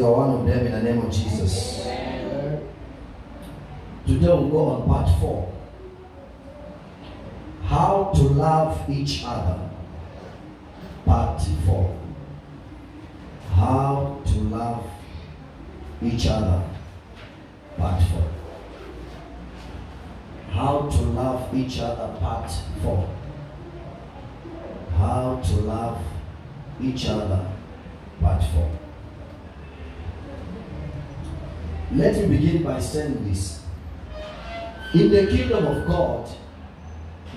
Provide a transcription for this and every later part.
you are one of them in the name of Jesus. Today we'll go on part four. How to love each other. Part four. How to love each other. Part four. How to love each other. Part four. How to love each other. Part four. Let me begin by saying this. In the kingdom of God,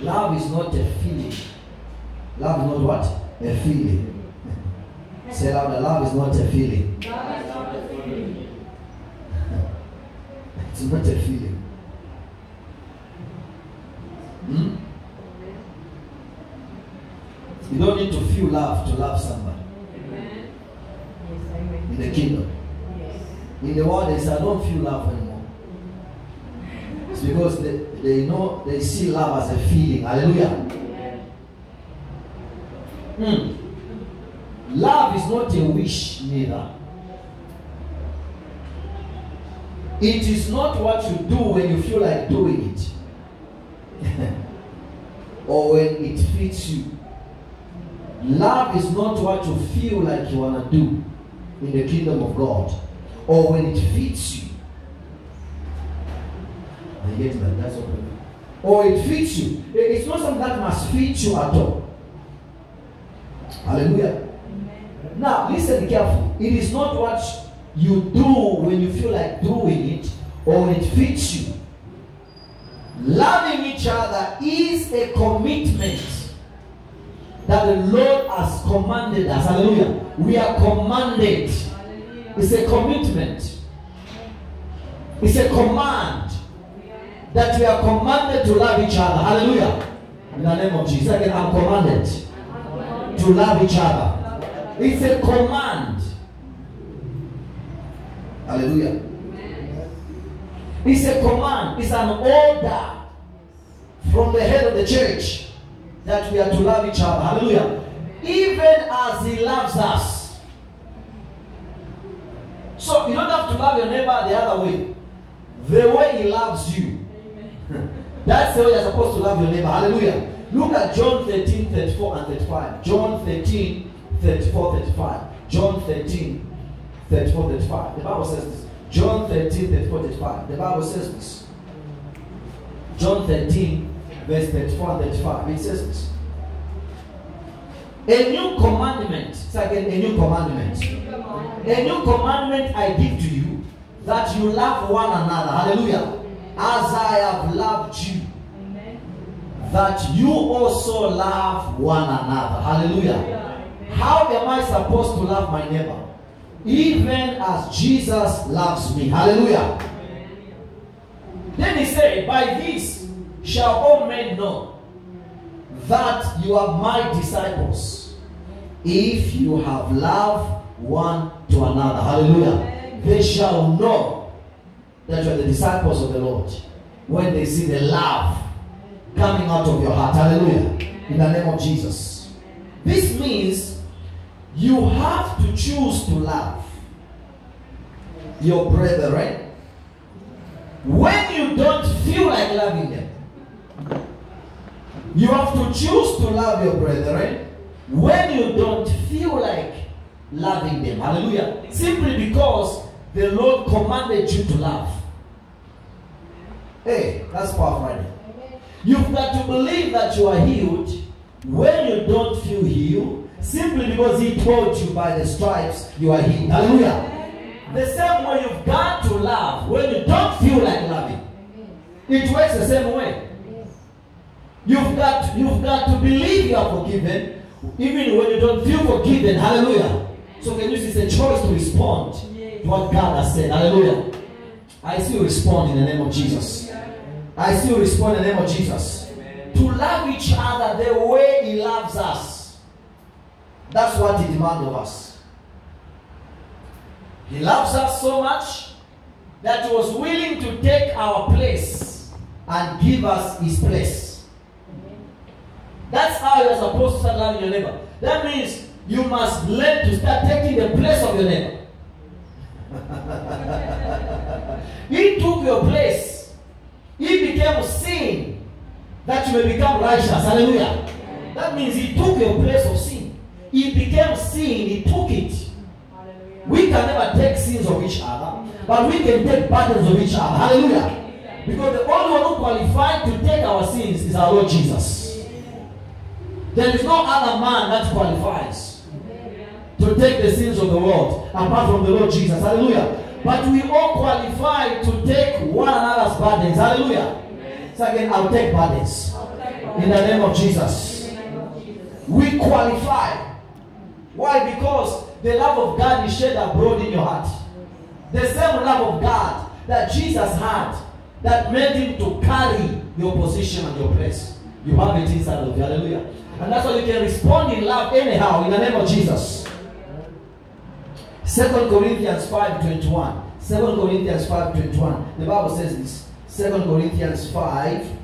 love is not a feeling. Love is not what? A feeling. Say louder, love is not a feeling. It's not a feeling. Hmm? You don't need to feel love to love somebody in the kingdom. In the world, they say, I don't feel love anymore. It's because they, they know they see love as a feeling. Hallelujah. Hmm. Love is not a wish, neither. It is not what you do when you feel like doing it or when it fits you. Love is not what you feel like you want to do in the kingdom of God or when it fits you. I get that. That's what. Or it fits you. Eh, it's not something that must fit you at all. Hallelujah. Now, listen carefully. It is not what you do when you feel like doing it or when it fits you. Loving each other is a commitment that the Lord has commanded us. Hallelujah. We are commanded. It's a commitment. It's a command that we are commanded to love each other. Hallelujah. In the name of Jesus. Again, I'm commanded to love each other. It's a command. Hallelujah. It's a command. It's an order from the head of the church that we are to love each other. Hallelujah. Even as he loves us. So you don't have to love your neighbor the other way. The way he loves you. That's the way you're supposed to love your neighbor. Hallelujah. Look at John 13, 34 and 35. John 13, 34, 35. John 13, 34, 35. The Bible says this. John 13, 34, 35. The Bible says this. John 13, verse 34 and 35. It says this. A new commandment. Again, a new commandment. A new commandment I give to you that you love one another. Hallelujah. As I have loved you, that you also love one another. Hallelujah. How am I supposed to love my neighbor? Even as Jesus loves me. Hallelujah. Then he said, By this shall all men know that you are my disciples if you have love one to another. Hallelujah. They shall know that you are the disciples of the Lord when they see the love coming out of your heart. Hallelujah. In the name of Jesus. This means you have to choose to love your brethren right? when you don't feel like loving them. You have to choose to love your brethren when you don't feel like loving them. Hallelujah. Simply because the Lord commanded you to love. Hey, that's powerful. You've got to believe that you are healed when you don't feel healed, simply because He told you by the stripes you are healed. Hallelujah. The same way you've got to love when you don't feel like loving. It works the same way. You've got you've got to believe you are forgiven, even when you don't feel forgiven. Hallelujah. So can you see a choice to respond to what God has said. Hallelujah. I still respond in the name of Jesus. I still respond in the name of Jesus. To love each other the way He loves us. That's what He demands of us. He loves us so much that He was willing to take our place and give us His place. That's how you're supposed to start loving your neighbor. That means you must learn to start taking the place of your neighbor. He took your place. He became sin that you may become righteous. Hallelujah. That means he took your place of sin. He became sin. He took it. We can never take sins of each other, but we can take burdens of each other. Hallelujah. Because the only one who qualified to take our sins is our Lord Jesus. There is no other man that qualifies to take the sins of the world apart from the Lord Jesus. Hallelujah. But we all qualify to take one another's burdens. Hallelujah. So again, I'll take burdens in the name of Jesus. We qualify. Why? Because the love of God is shed abroad in your heart. The same love of God that Jesus had that made him to carry your position and your place. You have it inside of you. Hallelujah. And that's why you can respond in love anyhow in the name of Jesus. Second Corinthians 5 21. 2 Corinthians 5 21. The Bible says this. 2 Corinthians 5.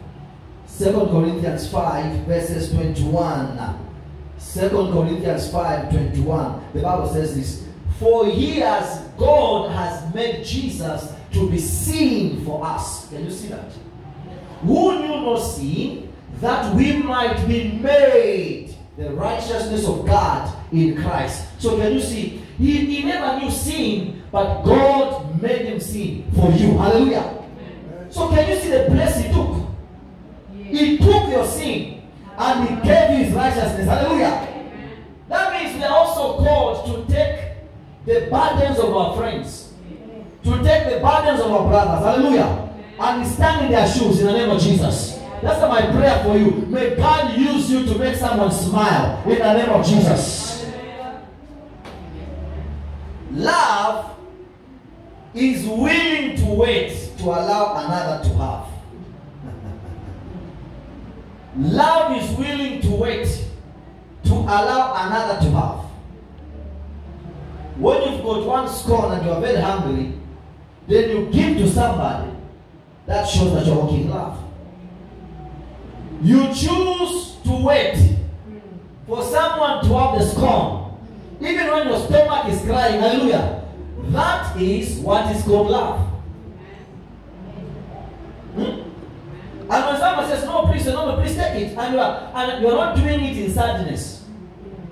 2 Corinthians 5 verses 21. 2 Corinthians 5 21. The Bible says this. For he has, God has made Jesus to be sin for us. Can you see that? Who knew no sin, that we might be made the righteousness of God in Christ. So can you see? He, he never knew sin, but God made him sin for you. Hallelujah. So can you see the place he took? He took your sin and he gave you his righteousness. Hallelujah. That means we are also called to take the burdens of our friends, to take the burdens of our brothers. Hallelujah. And stand in their shoes in the name of Jesus. That's my prayer for you. May God use you to make someone smile in the name of Jesus. Love is willing to wait to allow another to have. Love is willing to wait to allow another to have. When you've got one scorn and you are very hungry, then you give to somebody, that shows that you're walking in love. You choose to wait for someone to have the scone, even when your stomach is crying, hallelujah. That is what is called love. Hmm? And when someone says, No, please, no, please take it, and you are and you are not doing it in sadness,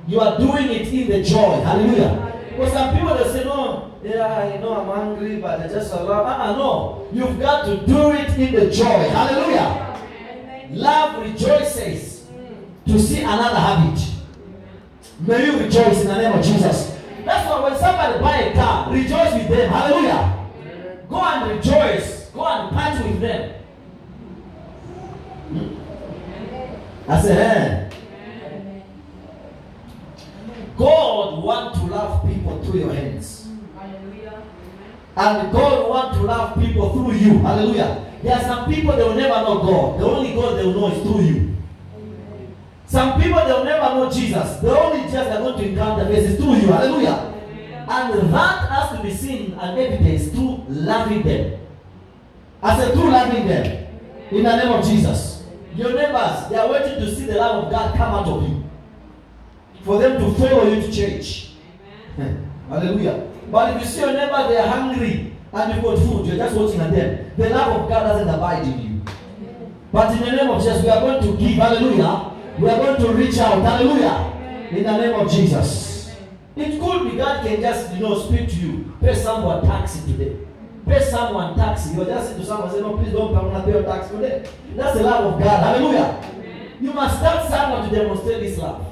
you are doing it in the joy. Hallelujah. Because some people they say, No, yeah, you know, I'm hungry, but I just allow. Uh-uh, no. You've got to do it in the joy. Hallelujah. Love rejoices to see another have it. May you rejoice in the name of Jesus. That's why when somebody buy a car, rejoice with them. Hallelujah. Go and rejoice. Go and party with them. I say, hey. God want to love people through your hands. And God want to love people through you. Hallelujah. There are some people they will never know God. The only God they will know is through you. Some people they will never know Jesus. The only Jesus they're going to encounter is through you. Hallelujah. And that has to be seen and evidence through loving them. I said through loving them. In the name of Jesus. Your neighbors, they are waiting to see the love of God come out of you. For them to follow you to church. Hallelujah. But if you see your neighbor, they are hungry and you've got food, you're just watching at them. The love of God doesn't abide in you. But in the name of Jesus, we are going to give. Hallelujah. We are going to reach out. Hallelujah. In the name of Jesus. It could be God can just, you know, speak to you. Pay someone taxi today. Pay someone taxi. You're just to someone say, no, please don't come and pay your tax today. That's the love of God. Hallelujah. You must start someone to demonstrate this love.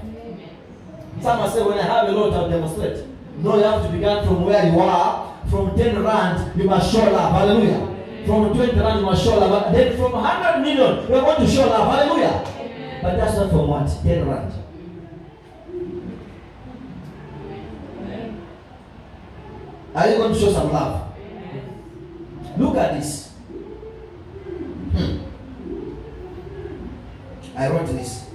Someone say, when I have a lot, I'll demonstrate. No, you have to begin from where you are. From 10 rand, you must show love. Hallelujah. From 20 rand, you must show love. Then from 100 million, you're going to show love. Hallelujah. But that's not from what? 10 rand. Are you going to show some love? Look at this. Hmm. I wrote this.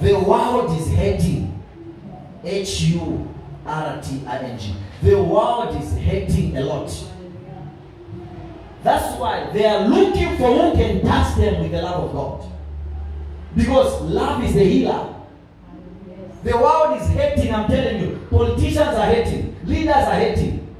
The world is hating. H U R T I N G. The world is hating a lot. That's why they are looking for who can touch them with the love of God. Because love is the healer. The world is hating, I'm telling you. Politicians are hating, leaders are hating,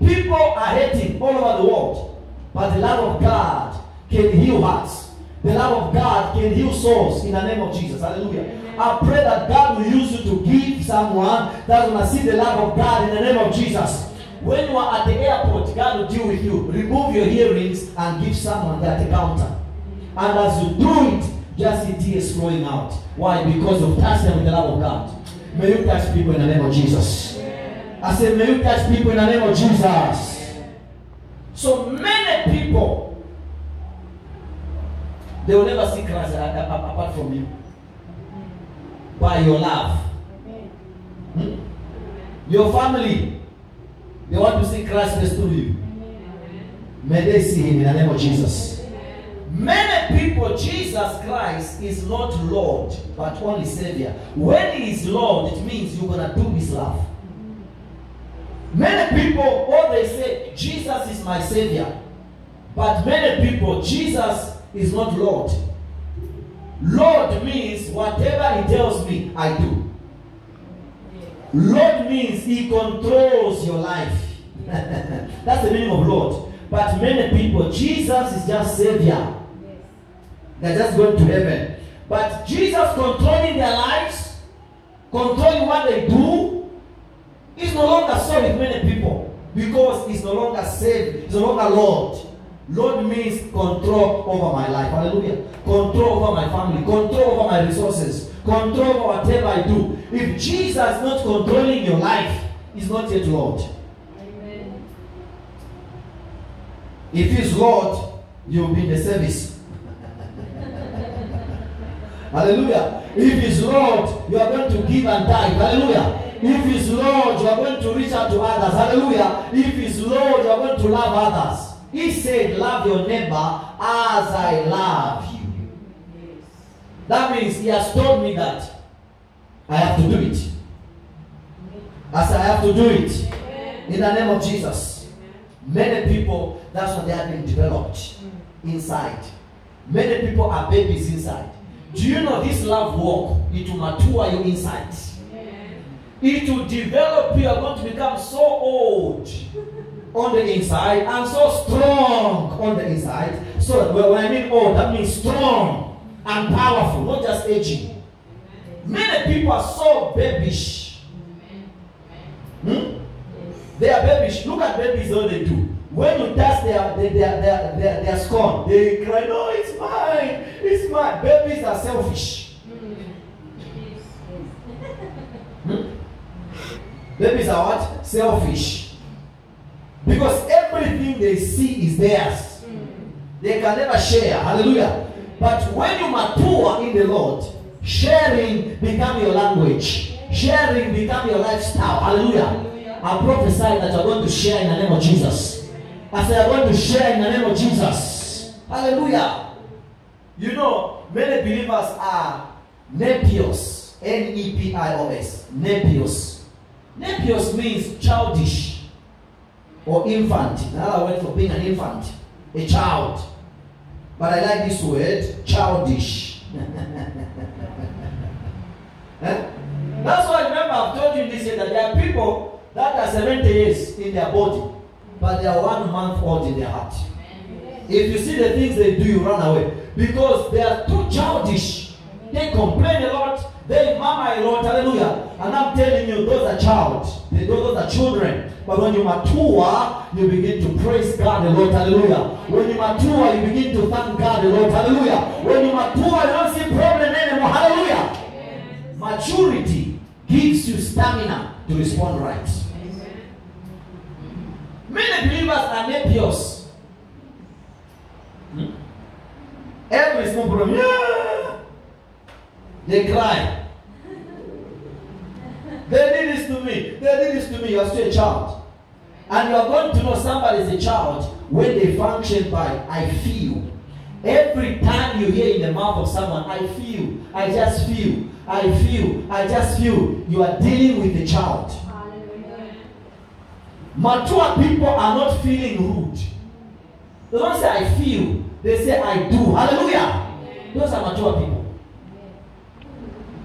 people are hating all over the world. But the love of God can heal hearts. The love of God can heal souls in the name of Jesus. Hallelujah. I pray that God will use you to give someone that's going to see the love of God in the name of Jesus. When you are at the airport, God will deal with you. Remove your earrings and give someone at the counter. And as you do it, just see tears flowing out. Why? Because touched them with the love of God. May you touch people in the name of Jesus. I said, may you touch people in the name of Jesus. So many people, they will never see Christ apart from you. By your love. Hmm? Your family, they want to see Christ first through you. May they see him in the name of Jesus. Many people, Jesus Christ is not Lord, but only Savior. When He is Lord, it means you're gonna do His love. Many people, all they say, Jesus is my Savior. But many people, Jesus is not Lord. Lord means whatever He tells me, I do. Lord means He controls your life. That's the meaning of Lord. But many people, Jesus is just Savior. They're just going to heaven. But Jesus controlling their lives, controlling what they do, is no longer so with many people because he's no longer saved, he's no longer Lord. Lord means control over my life. Hallelujah. Control over my family, control over my resources, control over whatever I do. If Jesus is not controlling your life, he's not yet Lord. Amen. If he's Lord, you'll be in the service. Hallelujah. If he's Lord, you are going to give and die. Hallelujah. If he's Lord, you are going to reach out to others. Hallelujah. If he's Lord, you are going to love others. He said, Love your neighbor as I love you. That means he has told me that I have to do it. As I have to do it. In the name of Jesus. Many people, that's what they have been developed inside. Many people are babies inside. Do you know this love walk? It will mature you inside. It will develop you. You are going to become so old on the inside and so strong on the inside. So well, when I mean old, that means strong and powerful, not just aging. Many people are so babish. Hmm? They are babish. Look at babies, all they do. When you touch their their, their, their, their, their scorn, they cry, No, it's mine. It's mine. Babies are selfish. Hmm? Babies are what? Selfish. Because everything they see is theirs. Mm. They can never share. Hallelujah. But when you mature in the Lord, sharing become your language. Sharing become your lifestyle. Hallelujah. I prophesy that you're going to share in the name of Jesus. I say you're going to share in the name of Jesus. Hallelujah. You know, many believers are nepios. N-E-P-I-O-S. Nepios. Nepios means childish or infant. Another word for being an infant. A child. But I like this word, childish. Eh? That's why remember I've told you this year that there are people that are 70 years in their body, but they are one month old in their heart. If you see the things they do, you run away. Because they are too childish. They complain a lot. They mama a lot. Hallelujah. And I'm telling you, those are child. Those are children. But when you mature, you begin to praise God the Lord. Hallelujah. When you mature, you begin to thank God the Lord. Hallelujah. When you mature, you don't see problem anymore. Hallelujah. Maturity gives you stamina to respond right. Many believers are nepios. Hmm? Every small problem, yeah. They cry. They did this to me. They did this to me. You are still a child. And you are going to know somebody is a child when they function by I feel. Every time you hear in the mouth of someone, I feel, I just feel, I feel, I just feel, you are dealing with the child. Mature people are not feeling rude. They don't say I feel, they say I do. Hallelujah. Those are mature people.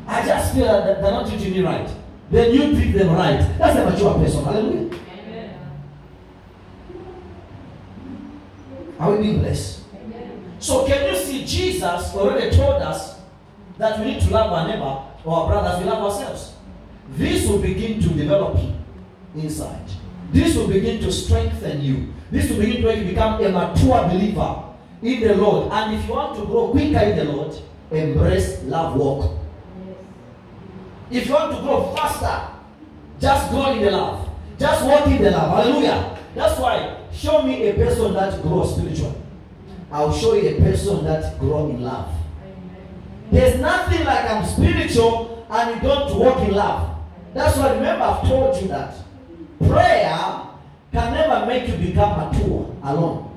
I just feel that they're not treating me right. Then you treat them right. That's a mature person. Hallelujah. Are we being blessed? So can you see Jesus already told us that we need to love our neighbor or our brothers, we love ourselves. This will begin to develop you inside. This will begin to strengthen you. This will begin to make you become a mature believer in the Lord. And if you want to grow quicker in the Lord, embrace love walk. If you want to grow faster, just grow in the love. Just walk in the love. Hallelujah. That's why show me a person that grows spiritually. I'll show you a person that grows in love. There's nothing like I'm spiritual and you don't walk in love. That's why remember I've told you that prayer can never make you become mature alone.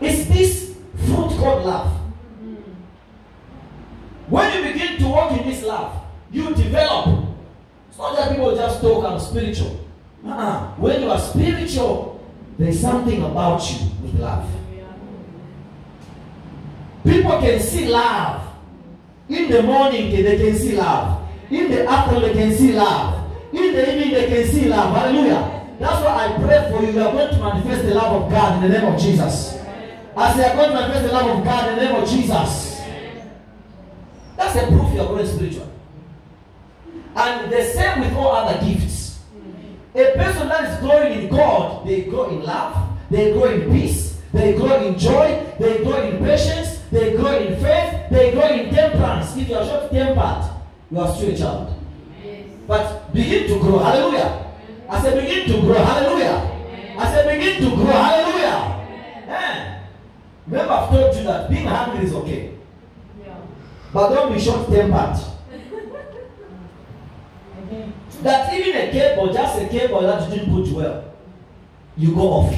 It's this fruit called love. When you begin to walk in this love, you develop. It's not that people just talk I'm spiritual. Uh-uh. When you are spiritual, there's something about you with love. People can see love. In the morning, they can see love. In the afternoon, they can see love. In the evening, they can see love. Hallelujah. That's why I pray for you. You are going to manifest the love of God in the name of Jesus. As you are going to manifest the love of God in the name of Jesus. That's a proof you are going spiritual. And the same with all other gifts. A person that is growing in God, they grow in love, they grow in peace, they grow in joy, they grow in patience, they grow in faith, they grow in temperance. If you are short tempered, you are still a child. But begin to grow. Hallelujah. I say begin to grow. Hallelujah. I say begin to grow. Hallelujah. Eh. Remember, I've told you that being hungry is okay. But don't be short tempered. that even a cable, just a cable that you didn't put well, you go off.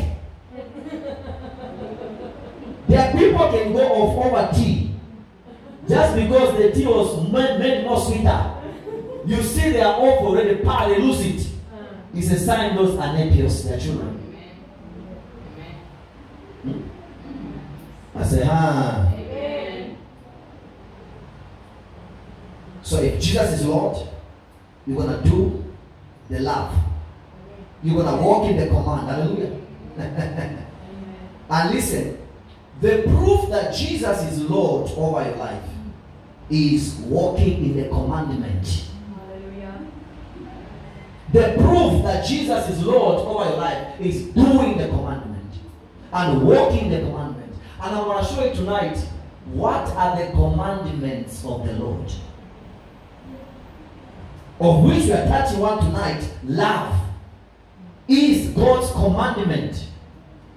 there are people can go off over tea just because the tea was made, made more sweeter. You see they are off already, power, they lose it. It's a sign those are nepios, their children. Hmm? I say, ah. So if Jesus is Lord, you're gonna do the love. You're gonna walk in the command. Hallelujah. and listen, the proof that Jesus is Lord over your life is walking in the commandment. Hallelujah. The proof that Jesus is Lord over your life is doing the commandment and walking the commandment. And I want to show you tonight what are the commandments of the Lord. Of which we are touching one tonight, love is God's commandment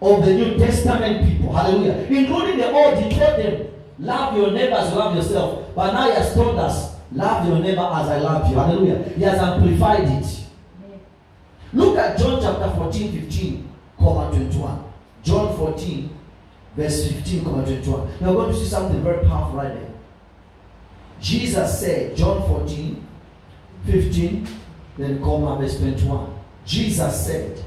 of the New Testament people. Hallelujah. Including the Old, he told them, love your neighbors, love yourself. But now he has told us, love your neighbor as I love you. Hallelujah. He has amplified it. Look at John chapter 14, 15, comma 21. John 14, verse 15, comma 21. You're going to see something very powerful right there. Jesus said, John 14, 15, then comma verse 21. Jesus said,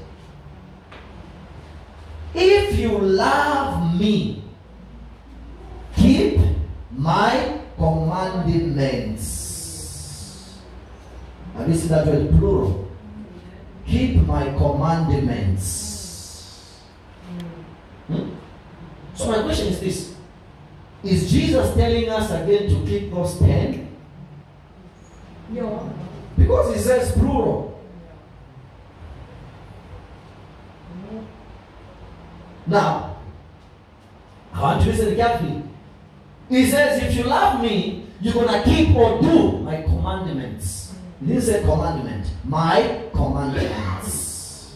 If you love me, keep my commandments. Have you seen that word plural? Keep my commandments. Hmm? So my question is this. Is Jesus telling us again to keep those 10? Because it says plural. Now, I want you to listen carefully. He says, if you love me, you're going to keep or do my commandments. This is a commandment. My commandments.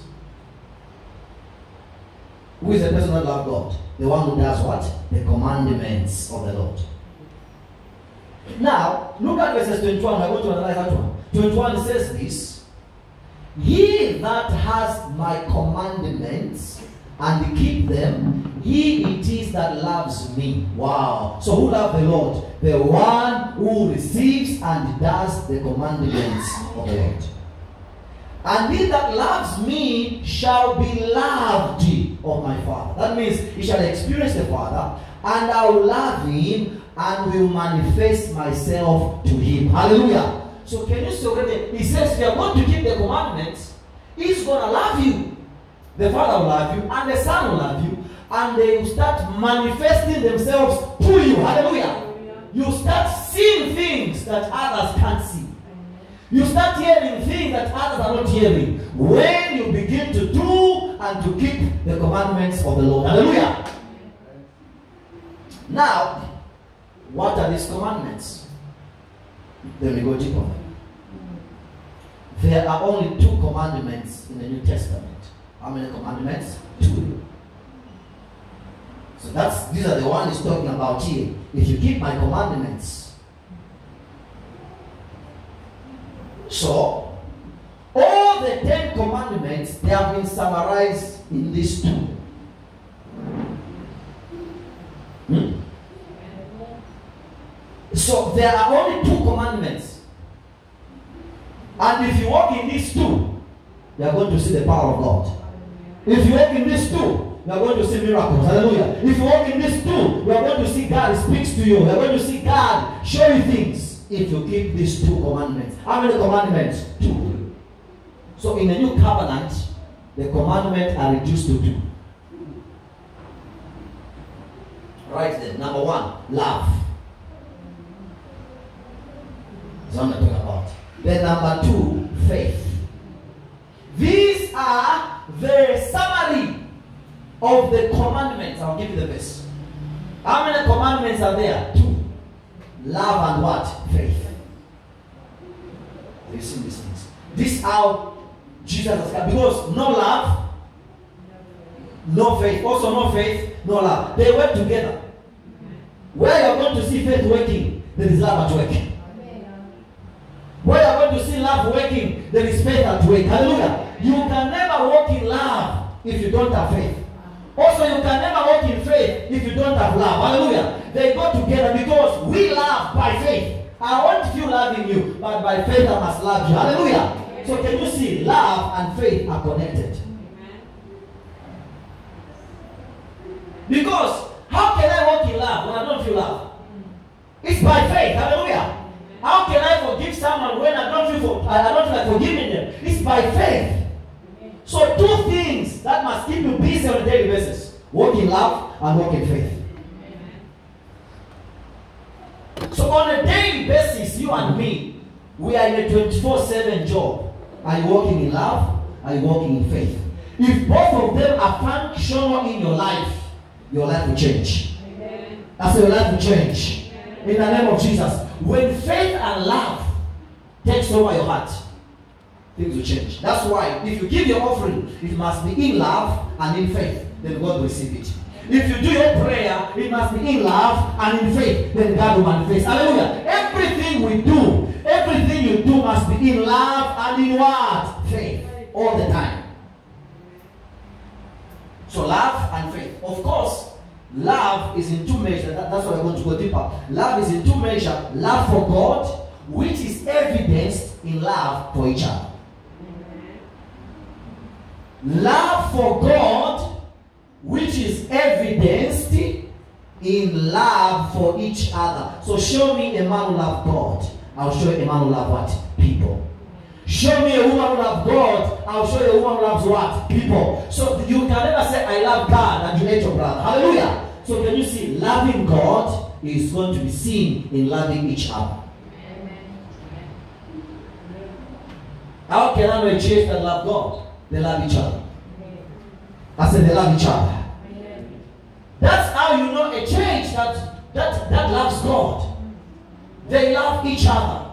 Who is the person that loves God? The one who does what? The commandments of the Lord. Now, look at verses 21. I want to analyze that one. 21 says this He that has my commandments and keep them, he it is that loves me. Wow. So who loves the Lord? The one who receives and does the commandments of the Lord. And he that loves me shall be loved of my Father. That means he shall experience the Father, and I will love him and will manifest myself to him. Hallelujah. So can you see already? He says, if you are going to keep the commandments, he's going to love you. The Father will love you, and the Son will love you, and they will start manifesting themselves to you. Hallelujah. You start seeing things that others can't see. You start hearing things that others are not hearing when you begin to do and to keep the commandments of the Lord. Hallelujah. Now, what are these commandments? Then we go deeper. There are only two commandments in the New Testament. How many commandments? Two. So that's these are the ones he's talking about here. If you keep my commandments. So all the ten commandments they have been summarized in these two. Hmm? So there are only two commandments. And if you walk in these two, you are going to see the power of God. If you walk in these two, you are going to see miracles. Hallelujah. If you walk in these two, you are going to see God speaks to you. You are going to see God show you things if you keep these two commandments. How many commandments? Two. So in the new covenant, the commandments are reduced to two. Right then, number one, love. That's what I'm talking about. Then number two, faith. These are the summary of the commandments. I'll give you the verse. How many commandments are there? Two. Love and what? Faith. Have You see these things. This is how Jesus has come. Because no love, no faith. Also no faith, no love. They work together. Where you're going to see faith working, there is love at work. Where going to see love working, there is faith at work. Hallelujah. You can never walk in love if you don't have faith. Also, you can never walk in faith if you don't have love. Hallelujah. They go together because we love by faith. I want you loving you, but by faith I must love you. Hallelujah. So can you see love and faith are connected? Because how can I walk in love when I don't feel love? It's by faith. Hallelujah. How can I forgive someone when I don't feel for, I don't feel like forgiving them? It's by faith. So two things that must keep you busy on a daily basis: walk in love and walk in faith. So on a daily basis, you and me, we are in a 24-7 job. Are you walking in love? Are you walking in faith? If both of them are functional in your life, your life will change. I say your life will change. In the name of Jesus. When faith and love takes over your heart, things will change. That's why if you give your offering, it must be in love and in faith. Then God will receive it. If you do your prayer, it must be in love and in faith. Then God will manifest. Hallelujah. Everything we do, everything you do must be in love and in what? Faith. All the time. So love and faith. Of course, love is in two measures. That- that's what I want to go deeper. Love is in two measures. Love for God, which is evidenced in love for each other. Love for God, which is evidenced in love for each other. So show me a man who loves God. I'll show you a man who loves what? People. Show me a woman who loves God. I'll show you a woman who loves what? People. So you can never say, I love God and you hate your brother. Hallelujah. So can you see, loving God is going to be seen in loving each other. How can I know a church that love God? They love each other. I said they love each other. That's how you know a church that that that loves God. They love each other.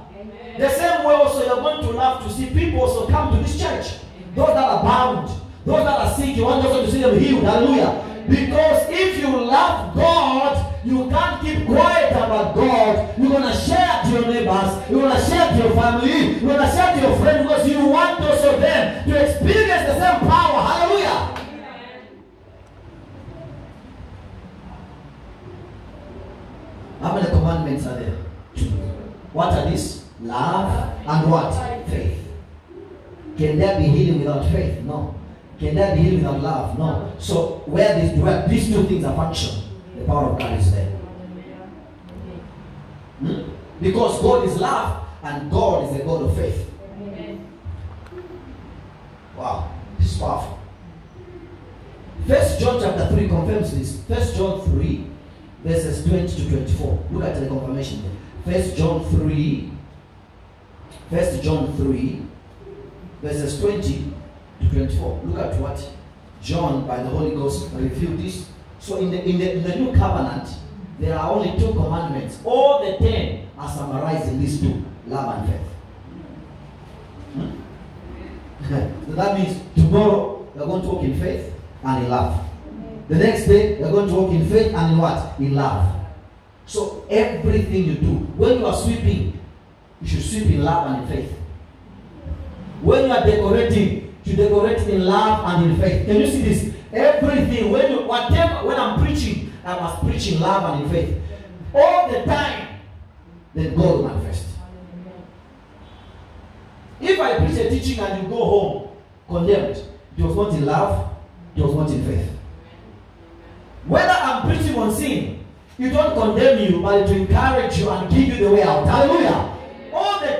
The same way also you're going to love to see people also come to this church. Those that are bound, those that are sick, you want also to see them healed. Hallelujah. Because if you love God, you can't keep quiet about God. You're gonna share to your neighbors, you're gonna share to your family, you're gonna share to your friends because you want also them to experience the same power. Hallelujah. How many commandments are there? What are these? Love and what? Faith. Can there be healing without faith? No. Can there be healing without love? No. So where these where these two things are functional, the power of God is there. Hmm? Because God is love and God is a God of faith. Wow, this is powerful. First John chapter 3 confirms this. First John 3, verses 20 to 24. Look at the confirmation there. First John 3, First John 3, verses 20 to 24. Look at what John by the Holy Ghost revealed this. So in the in the, in the new covenant, there are only two commandments. All the ten are summarized in these two: love and faith. Hmm? so that means tomorrow you're going to walk in faith and in love. The next day you're going to walk in faith and in what? In love. So everything you do, when you are sweeping, you should sweep in love and in faith. When you are decorating, you decorate in love and in faith. Can you see this? Everything, when you, whatever, when I'm preaching, I must preach in love and in faith. All the time, then God will manifest. If I preach a teaching and you go home condemned, it was not in love, it was not in faith. Whether I'm preaching on sin, it don't condemn you, but to encourage you and give you the way out. Hallelujah.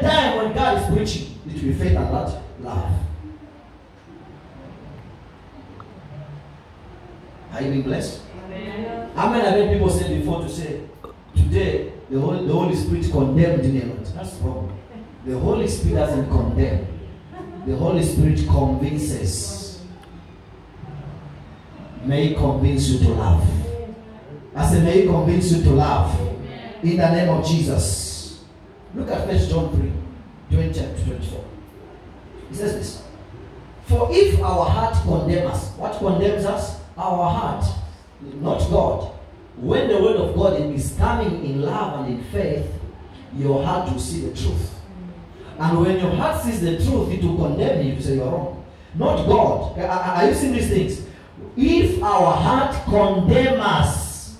All the time when God is preaching, it will be faith and what? Love. Are you being blessed? Amen. How many have heard people say before to say, today the Holy, the Holy Spirit condemned me a lot? That's wrong. The Holy Spirit doesn't condemn. The Holy Spirit convinces. May He convince you to love. I say, may He convince you to love. In the name of Jesus. Look at First John 3, 20 to 24. He says this. For if our heart condemns us, what condemns us? Our heart, not God. When the word of God is coming in love and in faith, your heart will see the truth. And when your heart sees the truth, it will condemn you to say you're wrong. Not God. Are, you seeing these things? If our heart condemn us,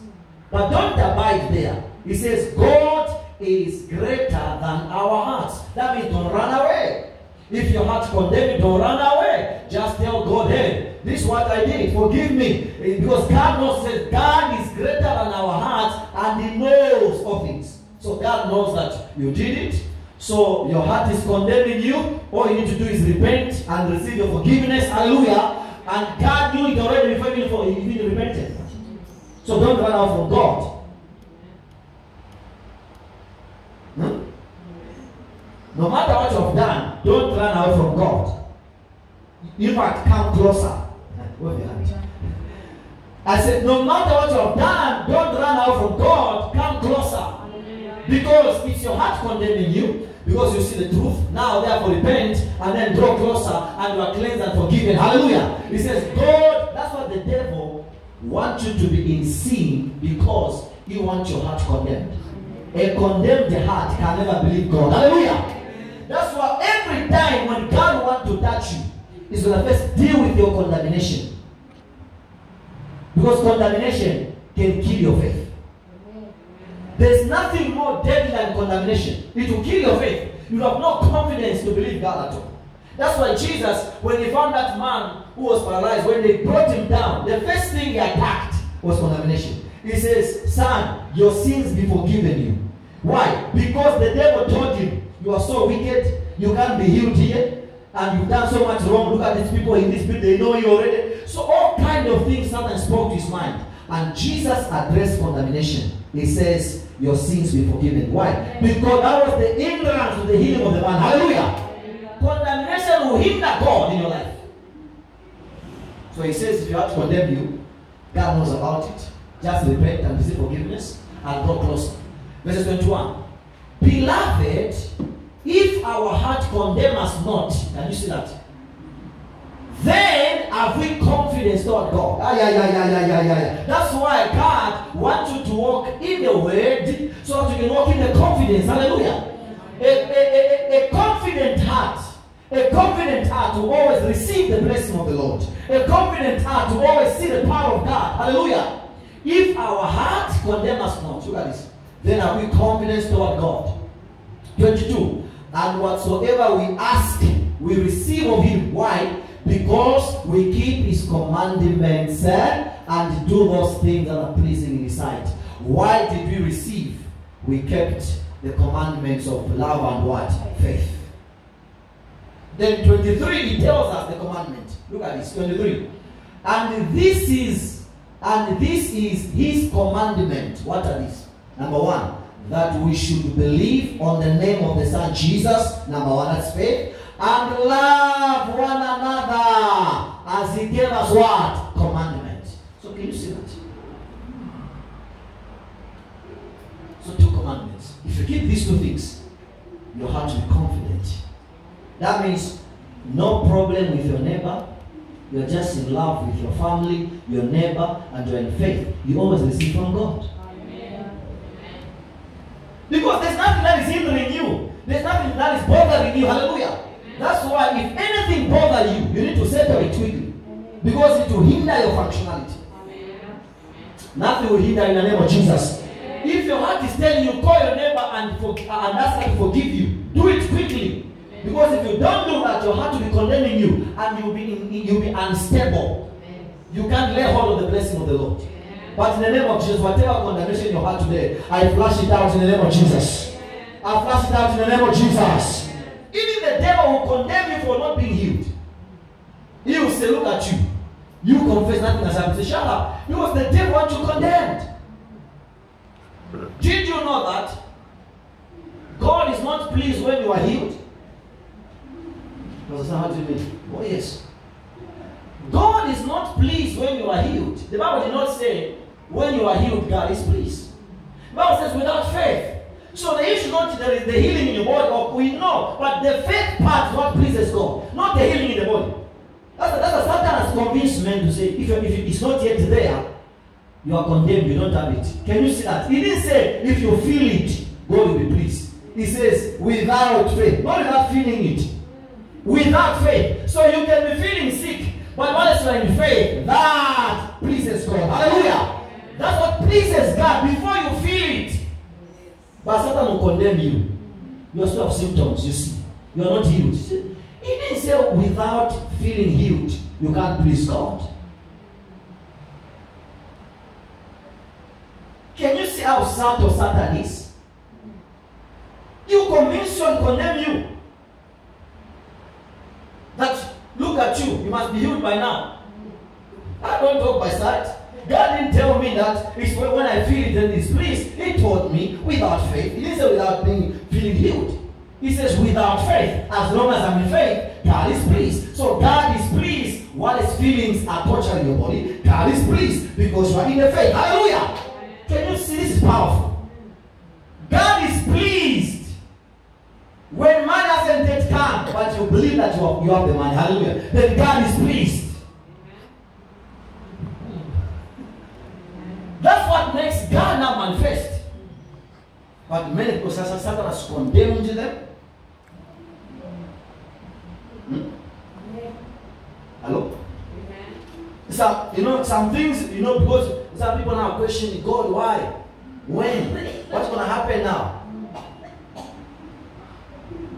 but don't abide there. He says God is greater than our hearts. That means don't run away. If your heart condemn you, don't run away. Just tell God, hey, this is what I did. Forgive me. Because God knows that God is greater than our hearts and He knows of it. So God knows that you did it. So your heart is condemning you. All you need to do is repent and receive your forgiveness. Hallelujah. And God knew it already before you for you even repented. So don't run out from God. Hmm? No matter what you've done, don't run away from God. In fact, come closer. I said, no matter what you've done, don't run away from God. Come closer. Because it's your heart condemning you. Because you see the truth. Now, therefore, repent and then draw closer and you are cleansed and forgiven. Hallelujah. He says, God, that's what the devil wants you to be in sin because he wants your heart condemned. A condemned heart can never believe God. Hallelujah. Time when God wants to touch you, He's going to first deal with your condemnation. Because condemnation can kill your faith. There's nothing more deadly than condemnation. It will kill your faith. You have no confidence to believe God at all. That's why Jesus, when he found that man who was paralyzed, when they brought him down, the first thing he attacked was condemnation. He says, Son, your sins be forgiven you. Why? Because the devil told him, You are so wicked, you can't be healed here, and you've done so much wrong. Look at these people in this building, they know you already. So all kind of things Satan spoke to his mind. And Jesus addressed condemnation. He says, Your sins be forgiven. Why? Because that was the hindrance to the healing of the man. Hallelujah. Condemnation will hinder God in your life. So he says, if you have to condemn you, God knows about it. Just repent and receive forgiveness and draw closer. Verse 21. Beloved, if our heart condemn us not, can you see that? Then have we confidence toward God. Ah, yeah, yeah, yeah, yeah, yeah, yeah. That's why God wants you to walk in the word so that you can walk in the confidence. Hallelujah. A, a, a, a confident heart. A confident heart will always receive the blessing of the Lord. A confident heart will always see the power of God. Hallelujah. If our heart condemn us not, look at this. Then have we confidence toward God. 22. And whatsoever we ask, we receive of him. Why? Because we keep his commandments eh, and do those things that are pleasing in his sight. Why did we receive? We kept the commandments of love and what? Faith. Then 23, he tells us the commandment. Look at this, 23. And this is and this is his commandment. What are these? Number one, that we should believe on the name of the Son Jesus. Number one, that's faith. And love one another as he gave us what? Commandment. So can you see that? So two commandments. If you keep these two things, your heart will be confident. That means no problem with your neighbor. You're just in love with your family, your neighbor, and you're in faith. You always receive from God. Because there's nothing that is hindering you. There's nothing that is bothering you. Hallelujah. That's why if anything bothers you, you need to settle it quickly. Because it will hinder your functionality. Nothing will hinder in the name of Jesus. If your heart is telling you, call your neighbor and, for, and ask her to forgive you, do it quickly. Because if you don't do that, your heart will be condemning you and you'll be, in, you'll be unstable. You can't lay hold of the blessing of the Lord. But in the name of Jesus, whatever condemnation you heart today, I flash it out in the name of Jesus. I flash it out in the name of Jesus. Even the devil will condemn you for not being healed. He will say, Look at you. You confess nothing has happened. Say, Shut up. Because the devil wants you condemned. Did you know that God is not pleased when you are healed? Pastor how do you mean? Oh, yes. God is not pleased when you are healed. The Bible did not say when you are healed, God is pleased. The Bible says without faith. So the issue not there is the healing in your body, or we know, but the faith part is what pleases God, not the healing in the body. That's, that's what Satan has convinced men to say, if, if it's not yet there, you are condemned, you don't have it. Can you see that? He didn't say if you feel it, God will be pleased. He says without faith, not without feeling it. Without faith. So you can be feeling sick, but you are in faith, that pleases God. Hallelujah. That's what pleases God before you feel it. But Satan will condemn you. You still have symptoms, you see. You are not healed. He didn't say without feeling healed, you can't please God. Can you see how subtle Satan is? You convince you and condemn you. That look at you, you must be healed by now. I don't talk by sight. God didn't tell me that it's when I feel it and it's pleased. He told me without faith. He didn't say without being feeling healed. He says without faith. As long as I'm in faith, God is pleased. So God is pleased while his feelings are torturing your body. God is pleased because you are in the faith. Hallelujah. Can you see this is powerful? God is pleased when man hasn't yet come, but you believe that you have, you have the money. Hallelujah. Then God is pleased. That's what makes God now manifest. But many people say Satan has condemned them. Hmm? Hello? Some, you know, some things, you know, because some people now question God, why? When? What's going to happen now?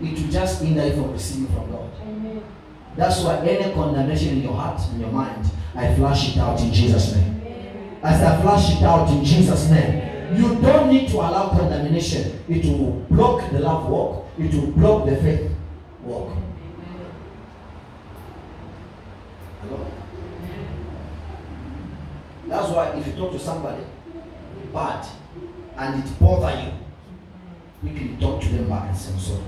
It will just hinder you from receiving from God. That's why any condemnation in your heart, in your mind, I flush it out in Jesus' name. As I flush it out in Jesus' name, you don't need to allow condemnation. It will block the love walk, it will block the faith walk. Hello? That's why if you talk to somebody bad and it bother you, you can talk to them back and say sorry.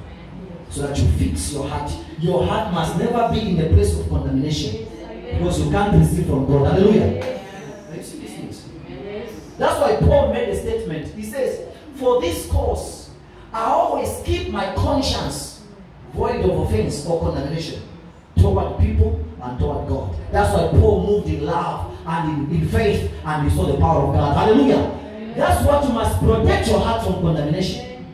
So that you fix your heart. Your heart must never be in the place of condemnation. Because you can't receive from God. Hallelujah. Are you see these things? That's why Paul made a statement. He says, For this cause, I always keep my conscience void of offense or condemnation toward people and toward God. That's why Paul moved in love and in, in faith and he saw the power of God. Hallelujah. That's what you must protect your heart from condemnation.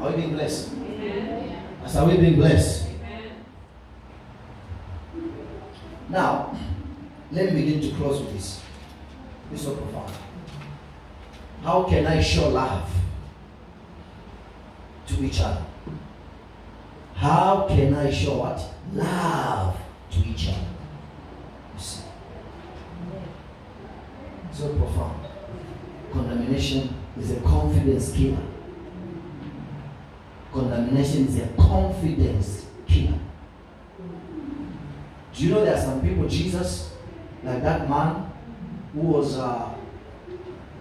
Are we being blessed? As are we being blessed? Now, let me begin to close with this. Is so profound. How can I show love to each other? How can I show what? Love to each other. You see. So profound. Condemnation is a confidence killer. Condemnation is a confidence killer. Do you know there are some people, Jesus, like that man who was uh,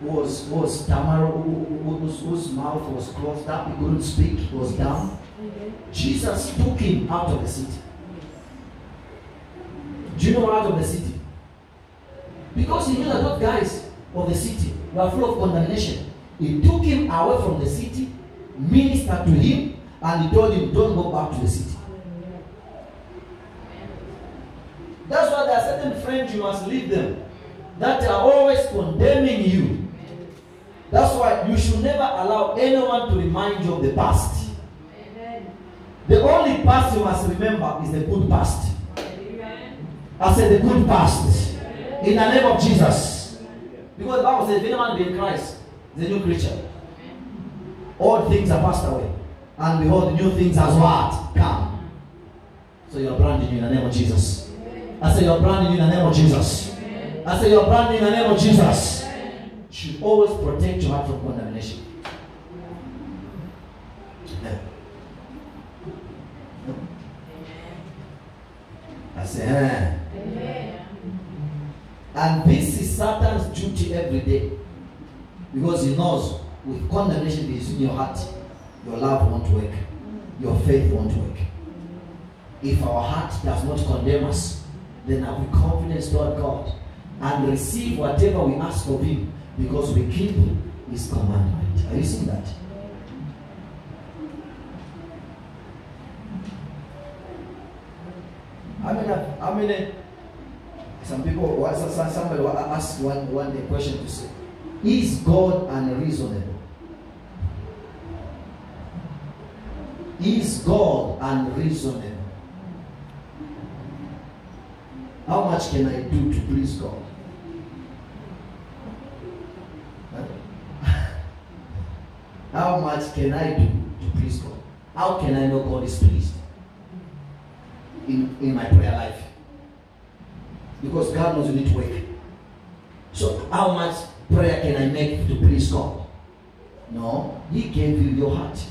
who was who was stammer, who, who, whose, whose mouth was closed up, he couldn't speak, he was dumb. Jesus took him out of the city. Do you know out of the city? Because he knew that those guys of the city were full of condemnation. He took him away from the city, ministered to him, and he told him, Don't go back to the city. That's why there are certain friends you must leave them that are always condemning you. That's why you should never allow anyone to remind you of the past. The only past you must remember is the good past. I said the good past. In the name of Jesus. Because the Bible says, if anyone be in Christ, is a new creature. All things are passed away. And behold, new things has what? Come. So you're branded in the name of Jesus. I say you're branded in the name of Jesus. I say you're branded in the name of Jesus. Should always protect your heart from condemnation. I say, eh. And this is Satan's duty every day. Because he knows with condemnation is in your heart, your love won't work. Your faith won't work. If our heart does not condemn us, then have we confidence toward God and receive whatever we ask of Him because we keep His commandment. Are you seeing that? I mean, I mean, some people, somebody will ask one, one question to say, is God unreasonable? Is God unreasonable? How much can I do to please God? How much can I do to please God? How can I know God is pleased in, in my prayer life? Because God knows you need to work. So, how much prayer can I make to please God? No, He gave you your heart.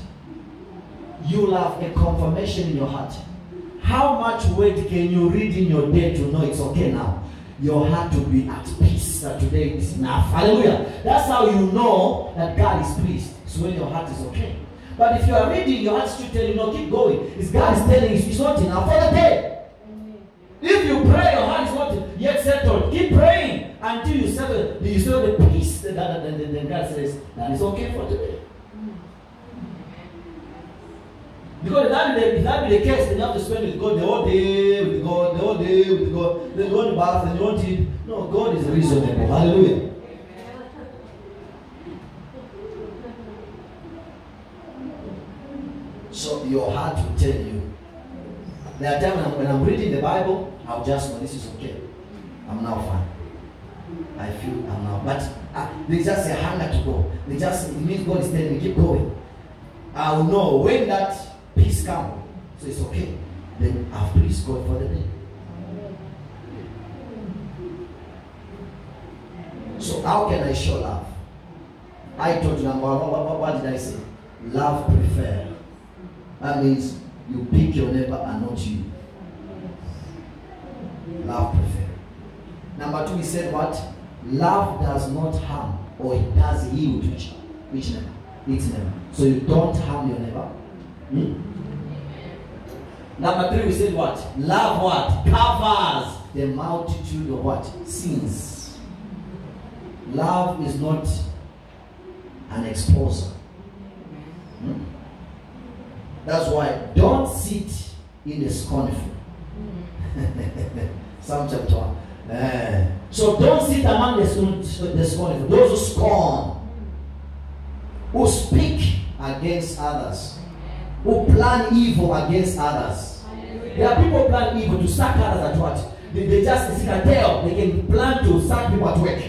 You have a confirmation in your heart. How much word can you read in your day to know it's okay now? Your heart to be at peace that today is enough. Hallelujah. That's how you know that God is pleased. It's when your heart is okay. But if you are reading, your heart still telling you, no, keep going. It's God is telling you it's not enough for the day. If you pray, your heart is not yet settled. Keep praying until you settle, you settle the peace. Then, then, then God says that is okay for today. Because that, be the, be the case, then you have to spend with God the whole day, with God, the whole day, with God. Then you want to bath, then you want to eat. No, God is reasonable. Hallelujah. So your heart will tell you. There are times when I'm reading the Bible, I'll just know this is okay. I'm now fine. I feel I'm now. But uh, there's just a hunger to go. They just it means God is telling me keep going. I'll know when that peace come. So it's okay. Then I've pleased God for the day. So how can I show love? I told you number one, what, did I say? Love prefer. That means you pick your neighbor and not you. Love prefer. Number two, he said what? Love does not harm or it does heal which, which neighbor? Its neighbor. So you don't harm your neighbor. Hmm? Number three, we said what? Love what? Covers the multitude of what? Sins. Love is not an exposer. Hmm? That's why don't sit in the scornful. Psalm chapter 1. Eh. So don't sit among the, the scornful, those who scorn, who speak against others, who plan evil against others. There are people who plan evil to sack others at what? They, they just see a tail. They can plan to sack people at work.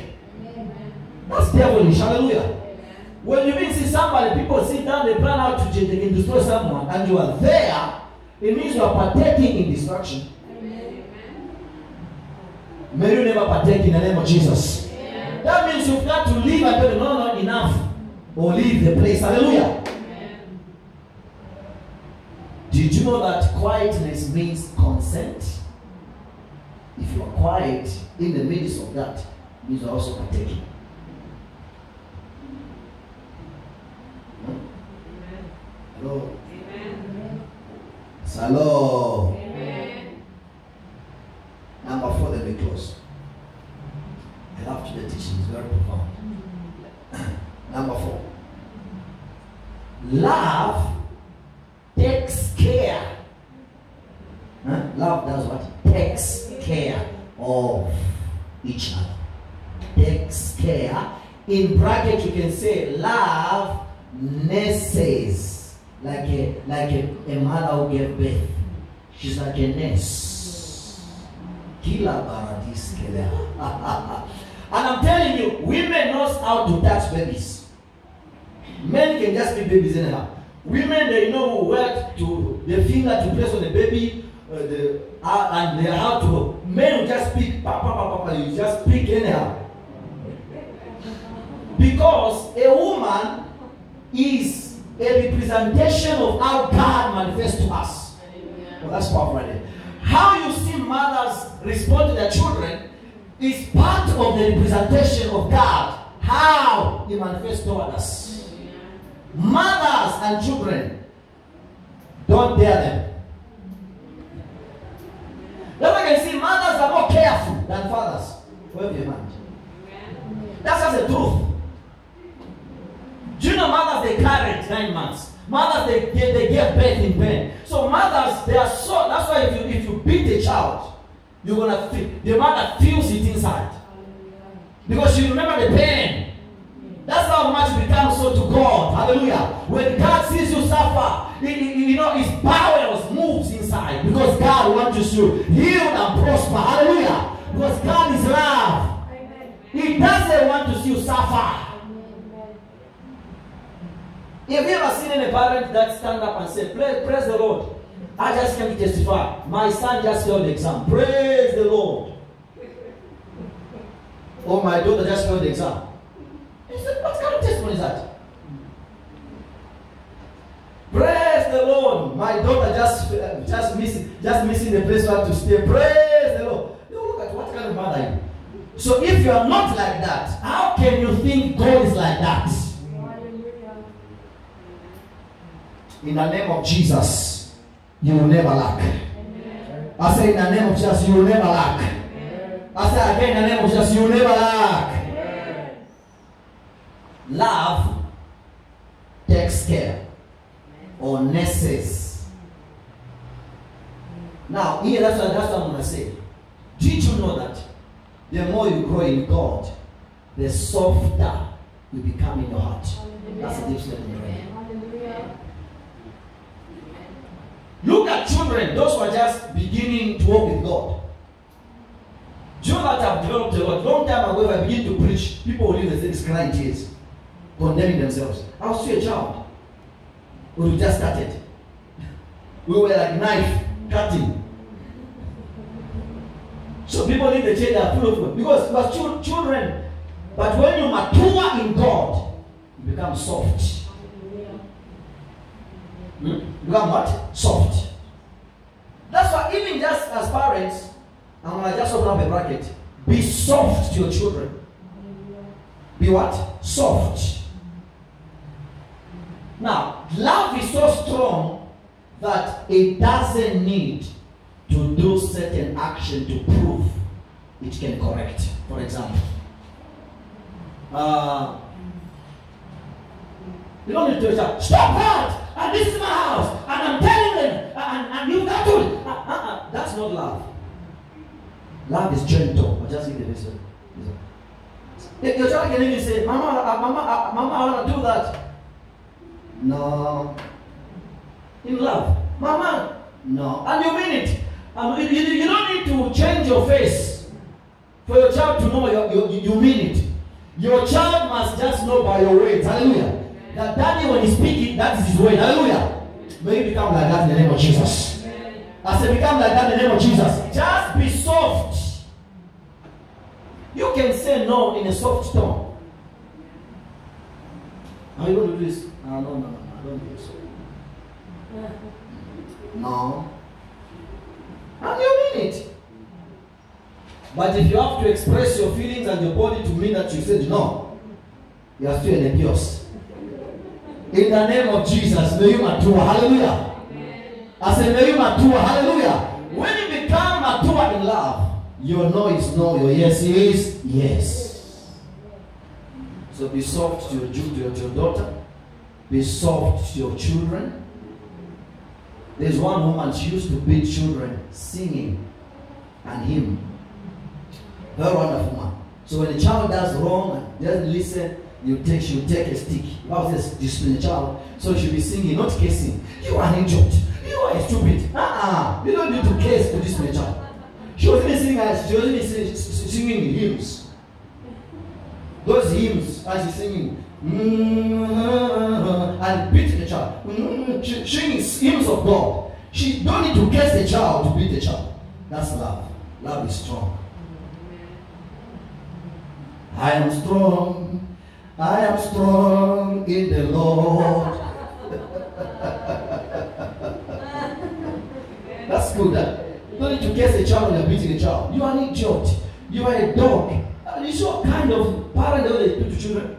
That's devilish. Hallelujah. When you see somebody, people sit down, they plan out to they can destroy someone, and you are there, it means you are partaking in destruction. May you never partake in the name of Jesus. That means you've got to leave and tell them, no, no, enough. Or leave the place. Hallelujah. Did you know that quietness means consent? If you are quiet in the midst of that, means you are also partaking. Hello. Hello. Number four, then we close. I love the teaching, it's very profound. Number four. Love takes care. Huh? Love does what? Takes care of each other. Takes care. In bracket, you can say love nurses. Like a like a, a mother who gave birth. She's like a nurse. Kila baradis kelea. And I'm telling you, women knows how to touch babies. Men can just be babies anyhow. Women, they know where to, the finger to place on the baby, uh, the, uh, and they how to. Men just pick, papa, papa, papa, you just pick anyhow. Because a woman is a representation of how God manifests to us. Well, that's powerful right. How you see mothers respond to their children is part of the representation of God. How He manifests toward us. Mothers and children, don't dare them. Then we can see mothers are more careful than fathers. Wave your hand. That's just the truth. Do you know mothers they carried nine months? Mothers they they, they birth in pain. So mothers they are so. That's why if you if you beat a child, you're gonna feel the mother feels it inside because she remember the pain. That's how much we become so to God. Hallelujah. When God sees you suffer, he- he- you know his powers moves inside because God wants you to heal and prosper. Hallelujah. Because God is love. He doesn't want to see you suffer. Have you ever seen any parent that stand up and say, praise, praise the Lord? I just came to testify. My son just failed the exam. Praise the Lord. Oh, my daughter just failed the exam. He said, what kind of testimony is that? Praise the Lord. My daughter just just missing just missing the place where to stay. Praise the Lord. You look at what kind of mother you? So if you are not like that, how can you think God is like that? In the name of Jesus, you will never lack. I say in the name of Jesus, you will never lack. I say again in the name of Jesus, you will never lack. Love takes care or nurses. Now, here that's what, that's what I'm going to say. Did you know that the more you grow in God, the softer you become in your heart? That's the in your head. Look at children, those who are just beginning to walk with God. Know that I've developed a lot? Long time ago, if I begin to preach, people will leave the things crying tears, condemning themselves. I was still a child. We just started. We were like knife cutting. So people leave the church, are full of because because chil- children. But when you mature in God, you become soft. Hmm? Become what? Soft. That's why even just as parents, I'm gonna just open up a bracket. Be soft to your children. Be what? Soft. Now, love is so strong that it doesn't need to do certain action to prove it can correct. For example, uh, you don't need to shout, stop that! And this is my house, and I'm telling them, and, and you've got to. Uh, uh, uh, that's not love. Love is gentle. I'll just give you this one. This one. Your- Your child can even say, Mama, uh, Mama, uh, Mama, I want to do that. No. In love. Mama, no. And you mean it. Um, you, you, you don't need to change your face for your child to know you, you, you mean it. Your child must just know by your words. Hallelujah. That daddy, when he's speaking, that is his way. Hallelujah. May you become like that in the name of Jesus. I said, become like that in the name of Jesus. Just be soft. You can say no in a soft tone. Are you going to do this? Ah, no, no, no, no. I don't think so. No. And you mean it. But if you have to express your feelings and your body to mean that you said no, you are still in a chaos. In the name of Jesus, may you mature. Hallelujah. I say, may you mature. Hallelujah. When you become mature in love, your no is no, your yes is yes. So be soft to your, to your, to your daughter. Be soft to your children. There's one woman, she used to beat children singing and hymn. Very wonderful man. So when a child does wrong and doesn't listen, you take she'll take a stick. Bible says discipline a child. So she'll be singing, not kissing. You are an idiot. You are stupid. Uh-uh. You don't need to kiss to discipline a child. She was even singing she was even sing- singing hymns. Those hymns as she's singing. mm, And beating the child. Mm, she- Singing hymns of God. She don't need to curse the child to beat the child. That's love. Love is strong. I am strong. I am strong in the Lord. That's good. You don't need to curse a child when you're beating a child. You are an idiot. You are a dog. And you what kind of parent they do to children?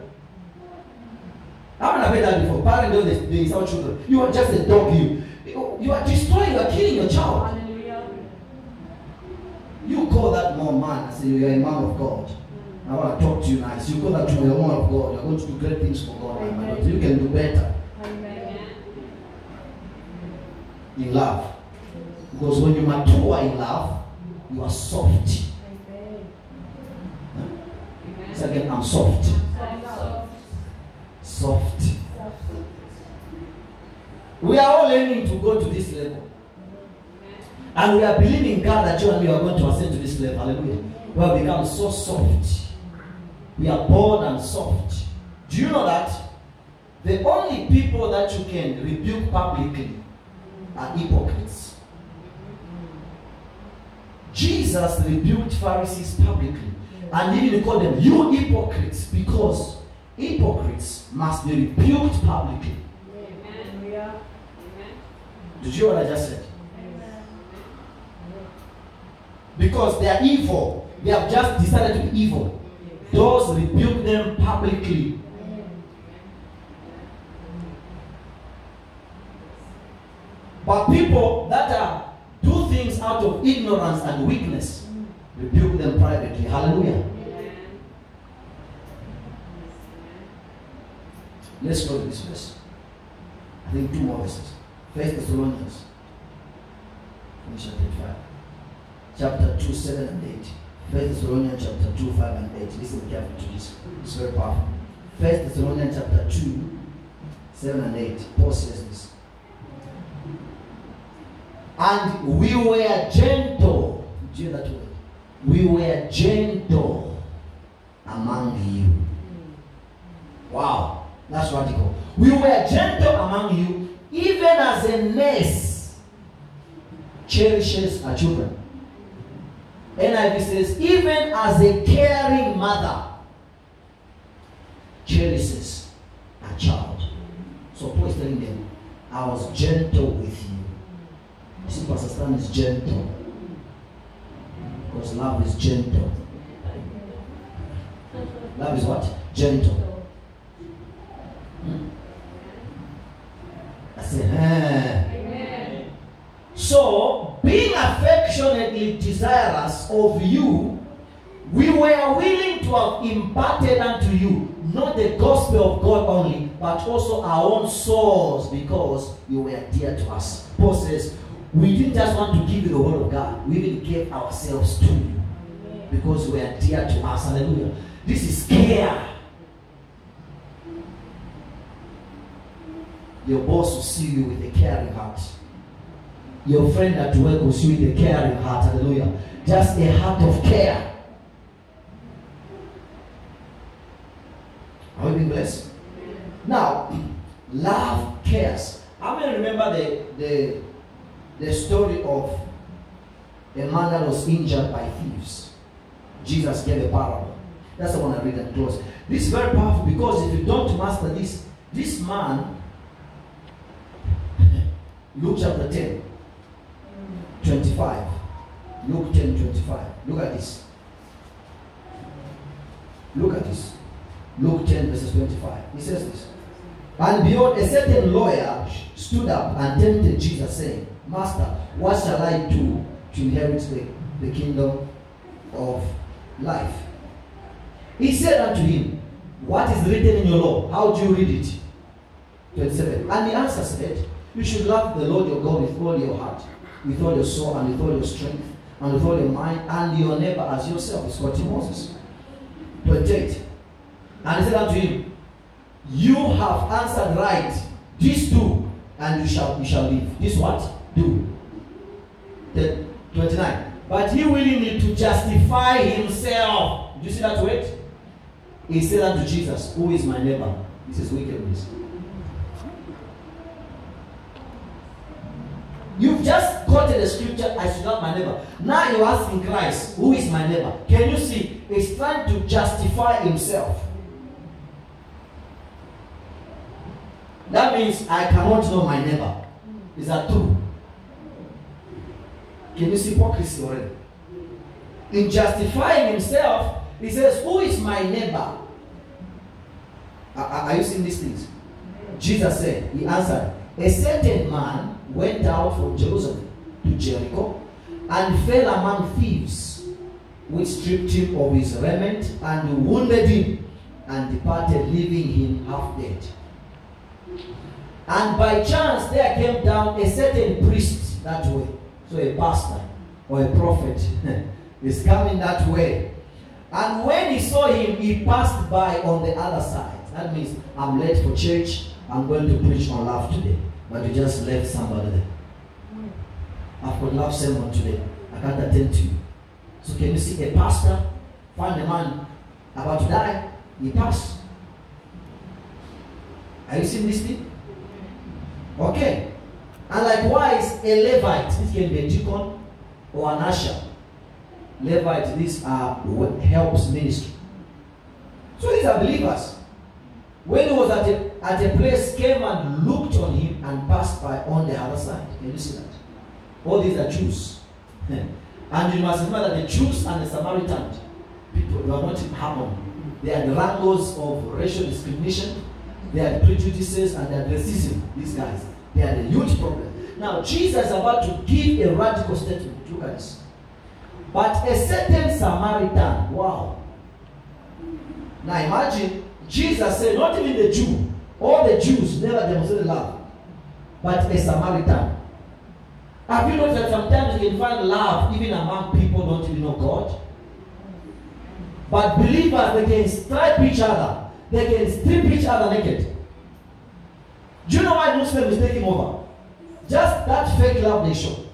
I Haven't heard that before? Parent they, they insult children. You are just a dog. You you are destroying. You are killing your child. Hallelujah. You call that more man. I say you are a man of God. I want to talk to you nice. You call that you are a woman of God. You're going to do great things for God, my daughter. You can do better Amen. in love. Because when you mature in love, you are soft. Amen. Say again, I'm soft. Soft. Soft. We are all aiming to go to this level. And we are believing God that you and me are going to ascend to this level. Hallelujah. We have become so soft. We are born and soft. Do you know that? The only people that you can rebuke publicly are hypocrites. Jesus rebuked Pharisees publicly and even called them, You hypocrites, because hypocrites must be rebuked publicly. Hallelujah. Did you hear what I just said? Because they are evil. They have just decided to be evil. Those rebuke them publicly. But people that are do things out of ignorance and weakness rebuke them privately. Hallelujah. Let's go to this verse. I think two more verses. First Thessalonians. At 5. Chapter 2, 7 and 8. First Thessalonians chapter 2, 5 and 8. Listen carefully to this. It's very powerful. First Thessalonians chapter 2, 7 and 8. Paul says this. And we were gentle. Do you hear that word? We were gentle among you. Wow. That's radical. We were gentle among you, even as a nurse cherishes her children. NIV says, even as a caring mother cherishes a child. So Paul is telling them, I was gentle with you. You see, Pastor Stan is gentle. Because love is gentle. Love is what? Gentle. I said, eh. Amen. So, being affectionately desirous of you, we were willing to have imparted unto you not the gospel of God only, but also our own souls because you were dear to us. Paul says, we didn't just want to give you the word of God, we even gave ourselves to you because you were dear to us. Hallelujah. This is care. Your boss will see you with a caring heart. Your friend at work will see with a caring heart. Hallelujah. Just a heart of care. Are we being blessed? Now, love cares. How many remember the, the, the story of a man that was injured by thieves? Jesus gave a parable. That's the one I read and close. This is very powerful because if you don't master this, this man, Luke chapter 10, 25. Luke 10, 25. Look at this. Look at this. Luke 10, verses 25. He says this. And behold, a certain lawyer stood up and tempted Jesus, saying, Master, what shall I do to inherit the, the kingdom of life? He said unto him, What is written in your law? How do you read it? 27. And the answer said, You should love the Lord your God with all your heart, with all your soul, and with all your strength, and with all your mind, and your neighbor as yourself. Is what Moses. 28. And he said unto him, You have answered right. This do, and you shall you shall live. This what? Do. The 29. But he willingly to justify himself. Do you see that word? He said unto Jesus, Who is my neighbor? This is wickedness. You've just quoted the scripture, I should love my neighbor. Now you're asking Christ, Who is my neighbor? Can you see? He's trying to justify himself. That means I cannot know my neighbor. Is that true? Can you see hypocrisy already? In justifying himself, he says, Who is my neighbor? Are, are you seeing these things? Jesus said, He answered, A certain man went out from Jerusalem to Jericho and fell among thieves, which stripped him of his raiment and wounded him and departed, leaving him half dead. And by chance there came down a certain priest that way. So a pastor or a prophet is coming that way. And when he saw him, he passed by on the other side. That means I'm late for church. I'm going to preach on love today. But you just left somebody there. I've got love sermon today. I can't attend to you. So can you see a pastor find a man about to die? He passed. Are you seeing this thing? Okay. And likewise, a Levite, this can be a deacon or an usher. Levite, these are what helps ministry. So these are believers. When he was at a, at a place, came and looked on him and passed by on the other side. Can you see that? All these are Jews. and you must remember that the Jews and the Samaritans, people were not in harmony. They had wrangles of racial discrimination, they had prejudices, and they had racism. These guys. They had a huge problem. Now, Jesus is about to give a radical statement. Look at this. But a certain Samaritan, wow. Now imagine Jesus said, not even the Jew, all the Jews never demonstrated love, but a Samaritan. Have you noticed that sometimes you can find love even among people don't even know God? But believers, they can stripe each other, they can strip each other naked. Do you know why Muslims is taking over? Just that fake love they show.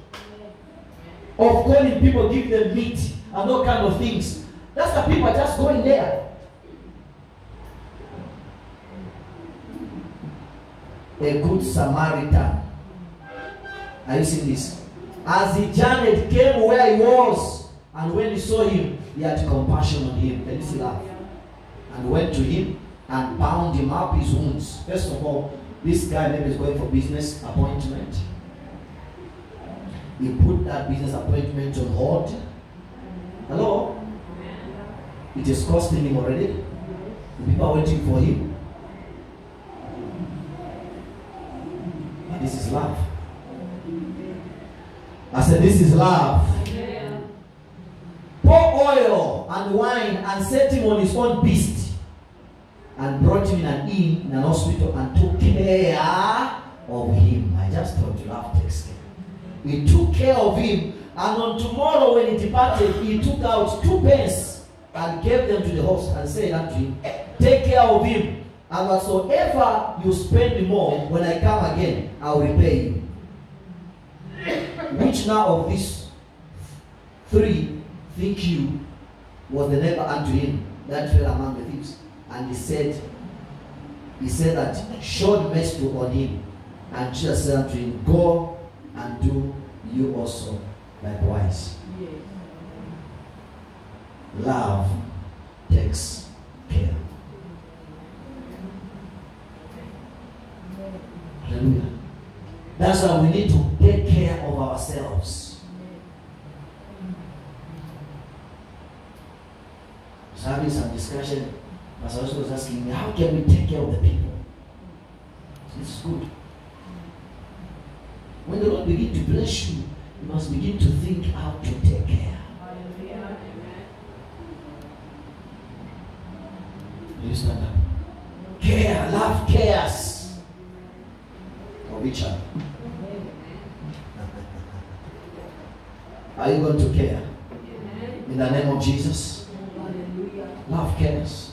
Of calling people, give them meat and all kind of things. That's the people just going there. A good Samaritan. Are you seeing this? As he journeyed, came where he was, and when he saw him, he had compassion on him. Can you see that? And went to him and bound him up his wounds. First of all, this guy maybe is going for business appointment. He put that business appointment on hold. Hello? It is costing him already. The people are waiting for him. This is love. I said, This is love. Pour oil and wine and set him on his own beast and brought him in an inn in an hospital and took care of him. I just thought you have care. He took care of him, and on tomorrow when he departed, he took out two pence and gave them to the host and said unto him, Take care of him, and whatsoever you spend more, when I come again, I will repay you. Which now of these three think you was the neighbor unto him that fell among the thieves? And he said, he said that showed mercy on him. And Jesus said unto him, Go and do you also likewise. Love takes care. Hallelujah. That's why we need to take care of ourselves. having some discussion. Pastor also was asking me, how can we take care of the people? It's good. When the Lord begin to bless you, you must begin to think how to take care. You stand up? Care, love cares of each other. Are you going to care? In the name of Jesus, love cares.